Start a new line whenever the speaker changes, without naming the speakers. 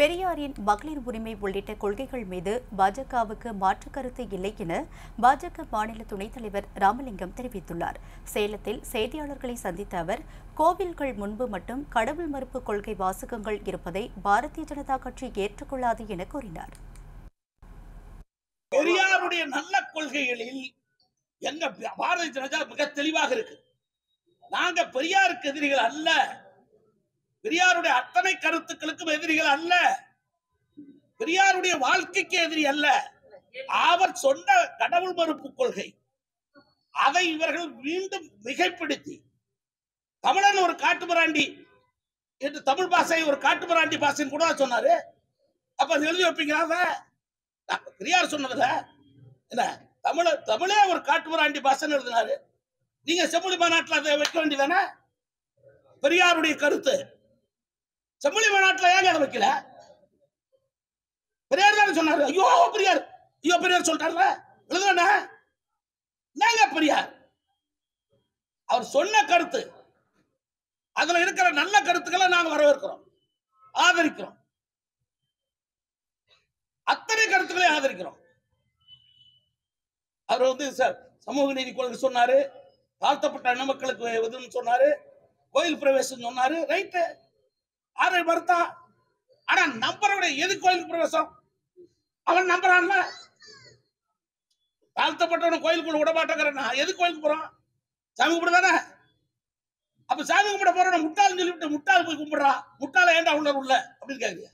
பெரியாரின் மகளிர் உரிமை உள்ளிட்ட கொள்கைகள் மீது பாஜகவுக்கு மாற்று கருத்து இல்லை என பாஜக மாநில துணைத் தலைவர் ராமலிங்கம் தெரிவித்துள்ளார். சேலத்தில் செய்தியாளர்களை சந்தித்த அவர் கோவில்கள் முன்பு மட்டும் கடவுள் மறுப்பு கொள்கை வாசகங்கள் இருப்பதை பாரதிய ஜனதா கட்சி ஏற்றுக்கொள்ளாது என கூறினார்.
பெரியாருடைய நல்ல கொள்கைகளில் எங்க பாரதிய ஜனதா மிக தெளிவாக இருக்கு. நாங்க பெரியாருக்கு எதிரிகள் அல்ல. பெரியாருடைய அத்தனை கருத்துக்களுக்கும் எதிரிகள் அல்ல. பெரியாருடைய வாழ்க்கைக்கு எதிரி அல்ல. அவர் சொன்ன கடவுள் மறுப்பு கொள்கை. அதை இவர்கள் மீண்டும் மிகைப்படுத்தி. தமிழன் ஒரு காட்டுமிராண்டி என்று தமிழ் பாஷை ஒரு காட்டுமிராண்டி பாஷைன்னு கூட சொன்னாரு. அப்ப அது எழுதி வைப்பீங்களா பெரியார் சொன்னதுல என்ன தமிழ தமிழே ஒரு காட்டுமிராண்டி பாஷைன்னு எழுதினாரு. நீங்க செம்மொழி மாநாட்டில் அதை வைக்க வேண்டியதானே? பெரியாருடைய கருத்து. செம்மொழி மாநாட்டில் ஏங்க அதை வைக்கல? பெரியார் தானே சொன்னாரு. ஐயோ பெரியார். ஐயோ பெரியார் சொல்லிட்டாருல எழுதுனா என்னங்க பெரியார்? அவர் சொன்ன கருத்து அதுல இருக்கிற நல்ல கருத்துக்களை நாங்க வரவேற்கிறோம். ஆதரிக்கிறோம். அத்தனை கருத்துக்களை ஆதரிக்கிறோம். அவர் வந்து சமூக நீதி கொள்கை சொன்னாரு. தாழ்த்தப்பட்ட மக்களுக்கு இதுன்னு சொன்னாரு. கோயில் பிரவேசம் சொன்னாரு. ரைட்டு. அதை மறுத்தா ஆனா நம்பரோட எது கோயில் பிரவேசம்? அவன் நம்புறான்ல. தாழ்த்தப்பட்டவன் கோயிலுக்குள்ள விட மாட்டேங்கிறேன் எது கோயிலுக்கு போறான்? சாமி கும்பிட தானே அப்ப சாமி கும்பிட போறோம் முட்டாள்னு சொல்லிவிட்டு முட்டாள் போய் கும்பிடுறான். முட்டாள ஏண்டா உள்ள உள்ள அப்படின்னு கேக்குறியா